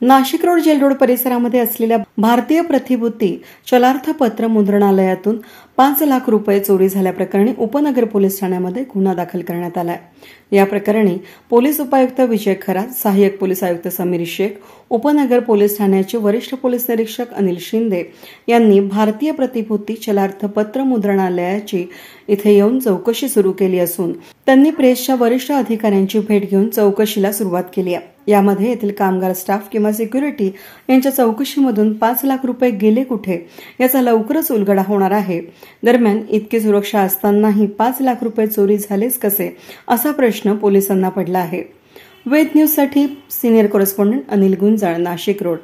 Nashik road gel road परिसरामध्ये असलेल्या भारतीय प्रतिभूती चलार्थ पत्र मुद्रणालयातून पाच लाख रुपये चोरी झाल्याप्रकरणी उपनगर पोलीस ठाण्यामध्ये गुन्हा दाखल करण्यात आलाय. या प्रकरणी पोलीस उपायुक्त विजय खरात सहाय्यक पोलीस आयुक्त समीर शेख उपनगर पोलीस ठाण्याचे वरिष्ठ पोलीस निरीक्षक अनिल शिंदे यांनी भारतीय प्रतिभूती चलार्थ पत्र मुद्रणालयाची इथे येऊन चौकशी सुरू केली असून त्यांनी प्रेसच्या वरिष्ठ अधिकाऱ्यांची भेट घेऊन चौकशीला सुरुवात केली आहे. यामध्ये येथील कामगार स्टाफ किंवा सिक्युरिटी यांच्या चौकशीमधून पाच लाख रुपये गेले कुठे याचा लवकरच उलगडा होणार आहे. दरम्यान इतकी सुरक्षा असतानाही पाच लाख रुपये चोरी झालेच कसे असा प्रश्न पोलिसांना पडला आहे. वेद न्यूजसाठी senior correspondent Anil Gunjal Nashik road.